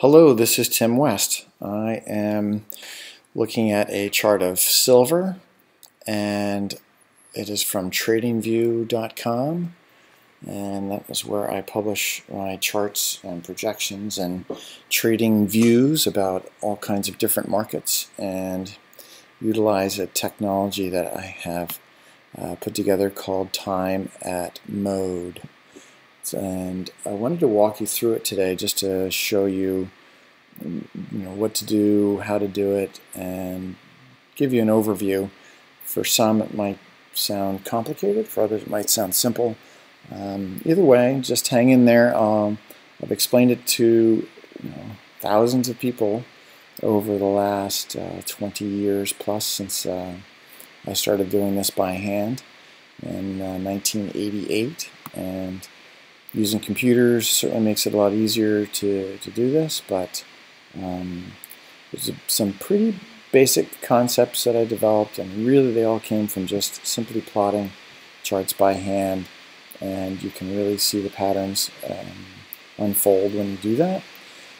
Hello, this is Tim West. I am looking at a chart of silver and it is from tradingview.com and that is where I publish my charts and projections and trading views about all kinds of different markets and utilize a technology that I have uh, put together called Time at Mode and I wanted to walk you through it today just to show you you know what to do, how to do it, and give you an overview. For some it might sound complicated, for others it might sound simple. Um, either way, just hang in there. Um, I've explained it to you know, thousands of people over the last uh, 20 years plus since uh, I started doing this by hand in uh, 1988 and using computers certainly makes it a lot easier to, to do this but um, there's some pretty basic concepts that I developed and really they all came from just simply plotting charts by hand and you can really see the patterns um, unfold when you do that.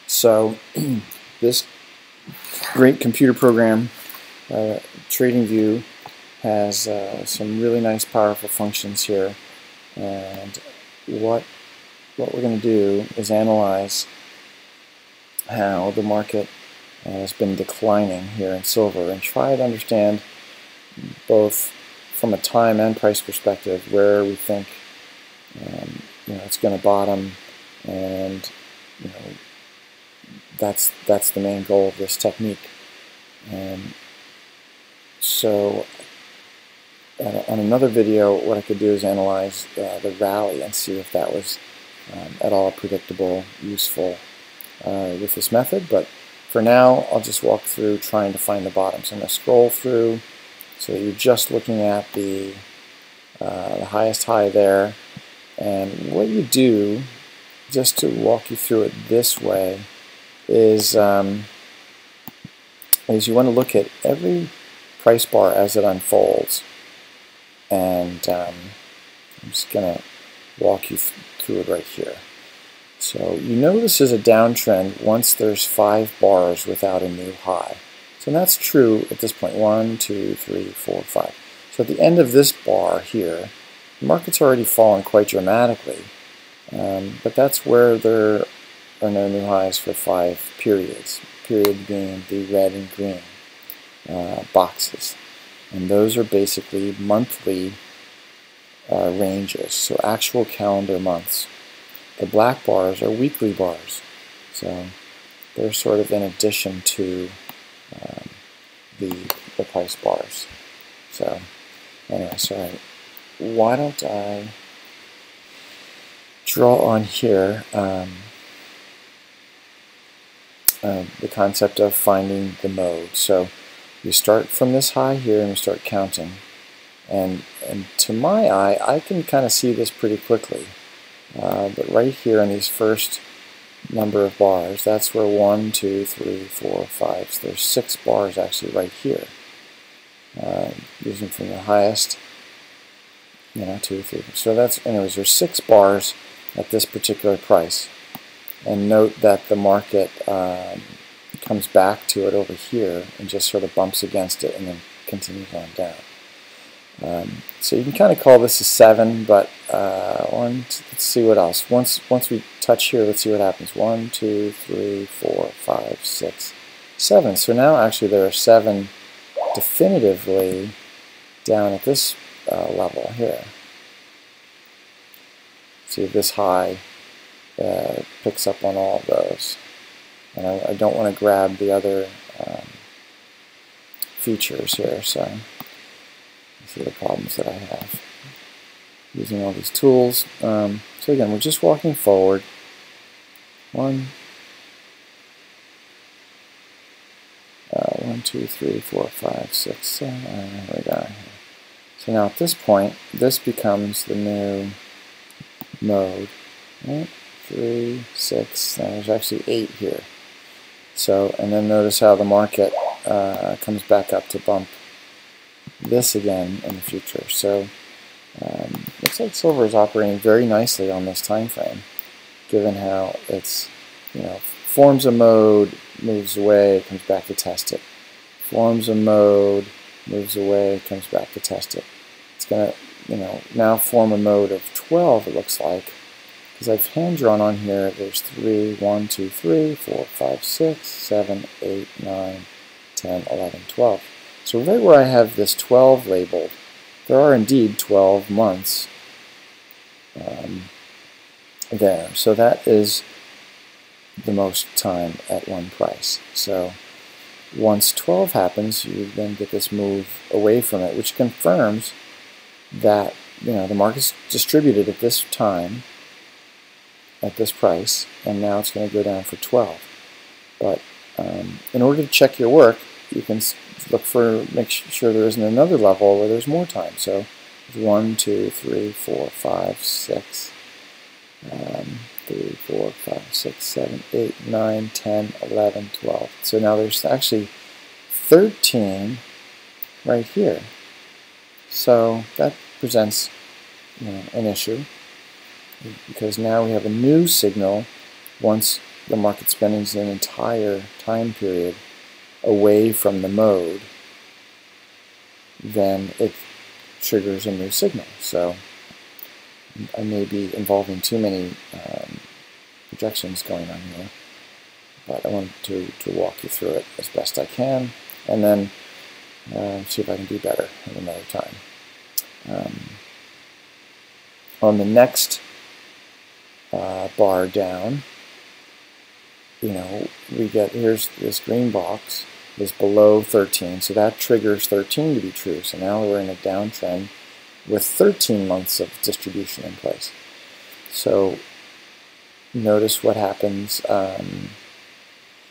So this great computer program, uh, TradingView, has uh, some really nice powerful functions here and what what we're going to do is analyze how the market has been declining here in silver and try to understand both from a time and price perspective where we think um, you know it's going to bottom and you know that's that's the main goal of this technique. And so on another video what I could do is analyze uh, the rally and see if that was um, at all predictable useful uh, with this method, but for now I'll just walk through trying to find the bottom. So I'm going to scroll through. So you're just looking at the, uh, the highest high there. And what you do just to walk you through it this way is, um, is you want to look at every price bar as it unfolds. And um, I'm just going to walk you through it right here. So you know this is a downtrend once there's five bars without a new high. So that's true at this point. One, two, three, four, five. So at the end of this bar here, the market's already fallen quite dramatically. Um, but that's where there are no new highs for five periods. Period being the red and green uh, boxes. And those are basically monthly uh, ranges, so actual calendar months. The black bars are weekly bars. So they're sort of in addition to um, the, the price bars. So anyway, sorry. why don't I draw on here um, uh, the concept of finding the mode. So you start from this high here and you start counting. And, and to my eye, I can kind of see this pretty quickly. Uh, but right here in these first number of bars, that's where one, two, three, four, five. So there's six bars actually right here. Uh, using from the highest, you know, two, three. So that's, anyways, there's six bars at this particular price. And note that the market um, comes back to it over here and just sort of bumps against it and then continues on down. Um, so you can kind of call this a 7, but uh, one, let's see what else. Once once we touch here, let's see what happens. One, two, three, four, five, six, seven. So now actually there are 7 definitively down at this uh, level here. See this high uh, picks up on all of those. And I, I don't want to grab the other um, features here. so see the problems that I have using all these tools. Um, so again, we're just walking forward. One, uh, one, two, three, four, five, six, seven. Uh, we go. So now at this point, this becomes the new mode. Right? Three, six. There's actually eight here. So, and then notice how the market uh, comes back up to bump this again in the future. So um, looks like silver is operating very nicely on this time frame, given how it's you know forms a mode, moves away, comes back to test it. Forms a mode, moves away, comes back to test it. It's going to, you know, now form a mode of 12, it looks like, because I've hand drawn on here, there's 3, 1, 2, 3, 4, 5, 6, 7, 8, 9, 10, 11, 12. So right where I have this 12 labeled, there are indeed 12 months um, there. So that is the most time at one price. So once 12 happens, you then get this move away from it, which confirms that you know the market's distributed at this time, at this price, and now it's going to go down for 12. But um, in order to check your work, you can look for, make sure there isn't another level where there's more time. So 1, 2, 3, 4, 5, 6, um, 3, 4, 5, 6, 7, 8, 9, 10, 11, 12. So now there's actually 13 right here. So that presents you know, an issue because now we have a new signal once the market spending is an entire time period away from the mode, then it triggers a new signal. So I may be involving too many um, projections going on here, but I want to, to walk you through it as best I can, and then uh, see if I can do better at another time. Um, on the next uh, bar down, you know, we get, here's this green box is below 13, so that triggers 13 to be true. So now we're in a downtrend with 13 months of distribution in place. So notice what happens. Um,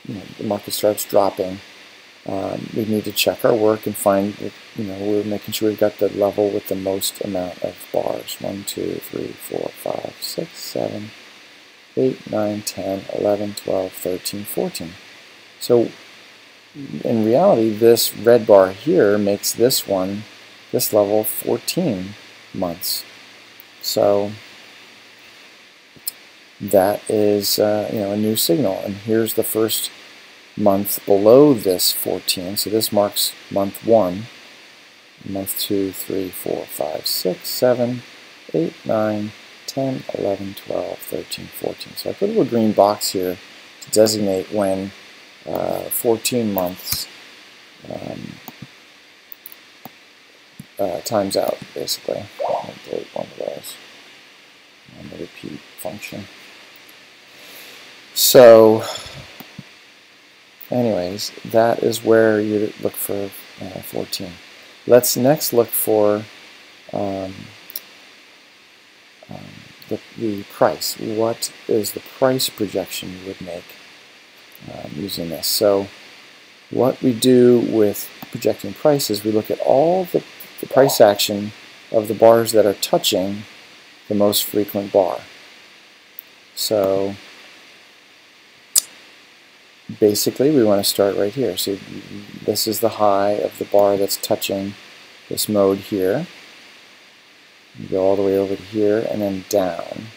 you know, the market starts dropping. Um, we need to check our work and find, you know, we're making sure we've got the level with the most amount of bars. 1, 2, 3, 4, 5, 6, 7, 8, 9, 10, 11, 12, 13, 14. So in reality, this red bar here makes this one, this level, 14 months. So that is uh, you know a new signal. And here's the first month below this 14. So this marks month 1, month 2, 3, 4, 5, 6, 7, 8, 9, 10, 11, 12, 13, 14. So I put a little green box here to designate when uh, 14 months um, uh, times out, basically. I'll delete one of those on the repeat function. So, anyways, that is where you look for uh, 14. Let's next look for um, um, the, the price. What is the price projection you would make um, using this? So, what we do with projecting prices, we look at all the, the price action of the bars that are touching the most frequent bar. So basically we want to start right here. So this is the high of the bar that's touching this mode here. You go all the way over to here and then down.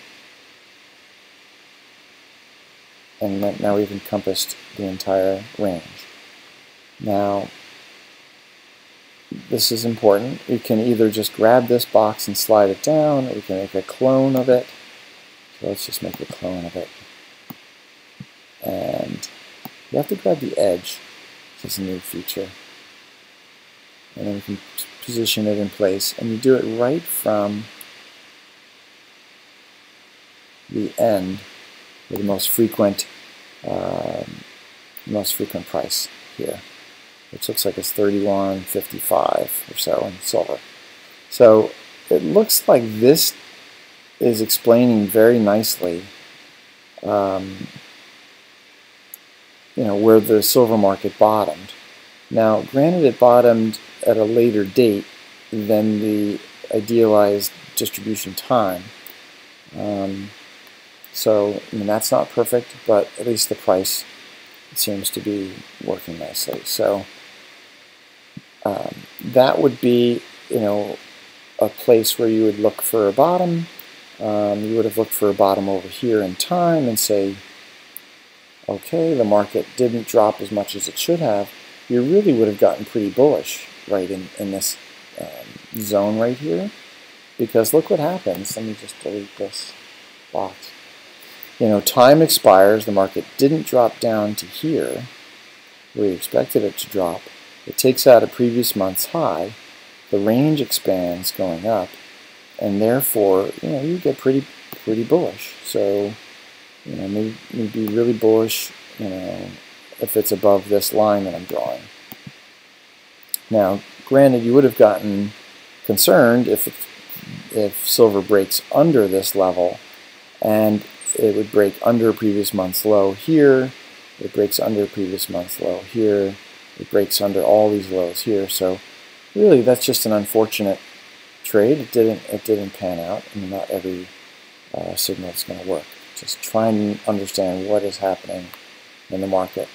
And now we've encompassed the entire range. Now, this is important. We can either just grab this box and slide it down, or we can make a clone of it. So let's just make a clone of it. And you have to grab the edge. This is a new feature. And then we can position it in place. And you do it right from the end the most frequent, um, most frequent price here, which looks like it's 31.55 or so in silver. So it looks like this is explaining very nicely um, you know, where the silver market bottomed. Now, granted it bottomed at a later date than the idealized distribution time. Um, so, I mean, that's not perfect, but at least the price seems to be working nicely. So, um, that would be, you know, a place where you would look for a bottom. Um, you would have looked for a bottom over here in time and say, okay, the market didn't drop as much as it should have, you really would have gotten pretty bullish right in, in this um, zone right here. Because look what happens. Let me just delete this box. You know, time expires. The market didn't drop down to here where you expected it to drop. It takes out a previous month's high. The range expands going up. And therefore, you know, you get pretty pretty bullish. So, you know, maybe, maybe be really bullish, you know, if it's above this line that I'm drawing. Now, granted, you would have gotten concerned if if silver breaks under this level, and it would break under previous month's low here. It breaks under previous month's low here. It breaks under all these lows here. So, really, that's just an unfortunate trade. It didn't it didn't pan out. I mean, not every uh, signal is going to work. Just try and understand what is happening in the market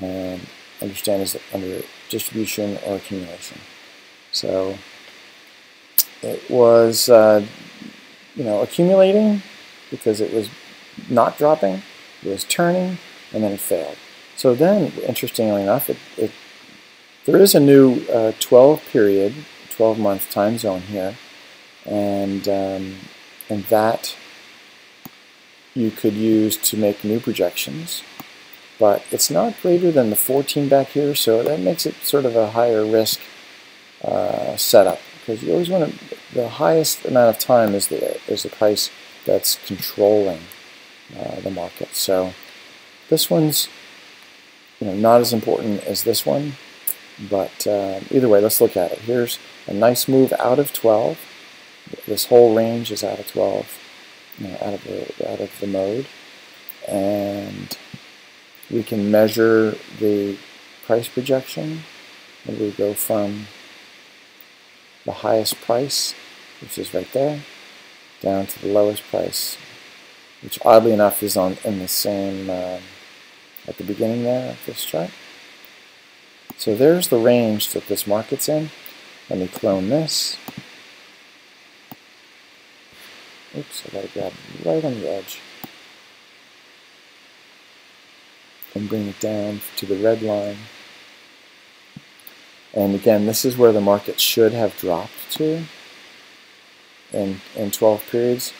and understand is it under distribution or accumulation. So it was, uh, you know, accumulating because it was not dropping, it was turning, and then it failed. So then, interestingly enough, it, it there is a new uh, 12 period, 12 month time zone here, and um, and that you could use to make new projections but it's not greater than the 14 back here, so that makes it sort of a higher risk uh, setup because you always want to, the highest amount of time is the, is the price that's controlling uh, the market. So this one's you know, not as important as this one, but uh, either way, let's look at it. Here's a nice move out of 12. This whole range is out of 12, you know, out of the out of the mode, and we can measure the price projection and we go from the highest price, which is right there, down to the lowest price, which oddly enough is on in the same uh, at the beginning there of this chart. So there's the range that this market's in. Let me clone this. Oops, I gotta grab right on the edge. and bring it down to the red line. And again, this is where the market should have dropped to in, in 12 periods.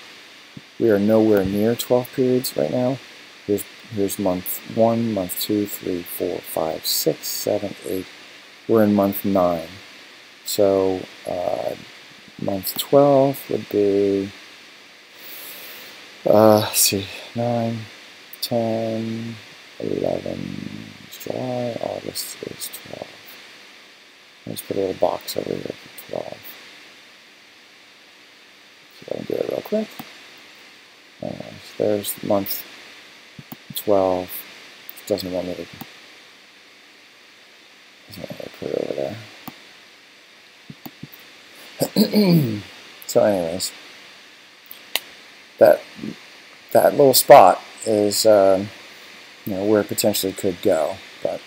We are nowhere near 12 periods right now. Here's, here's month 1, month 2, 3, 4, 5, 6, 7, 8. We're in month 9. So uh, month 12 would be, uh, see, 9, 10, 11 is July, August is 12. Let's put a little box over here for 12. So Quick. Anyways, there's month 12. It doesn't want me to, doesn't want me to put it over there. so anyways, that that little spot is um, you know, where it potentially could go. But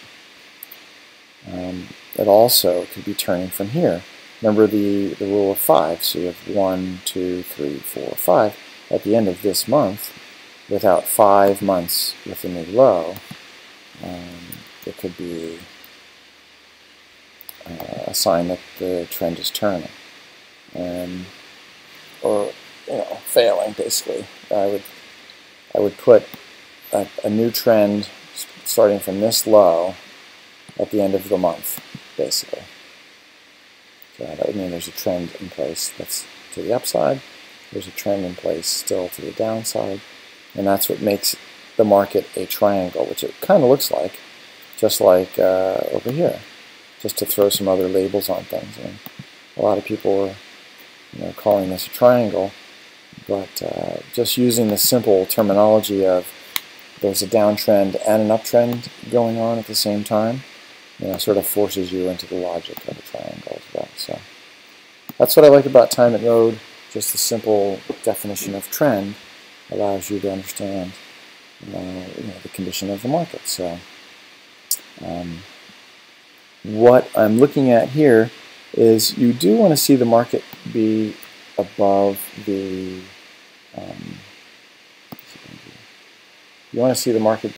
um, it also could be turning from here. Remember the, the rule of five. So you have one, two, three, four, five. At the end of this month, without five months with a new low, um, it could be uh, a sign that the trend is turning. Um, or, you know, failing, basically. I would, I would put a, a new trend starting from this low at the end of the month, basically. So that would mean there's a trend in place that's to the upside. There's a trend in place still to the downside. And that's what makes the market a triangle, which it kind of looks like, just like uh, over here, just to throw some other labels on things. And a lot of people are you know, calling this a triangle, but uh, just using the simple terminology of there's a downtrend and an uptrend going on at the same time, you know, sort of forces you into the logic of a triangle as well. So that's what I like about time at mode. Just the simple definition of trend allows you to understand you know, the condition of the market. So um, what I'm looking at here is you do want to see the market be above the um, you want to see the market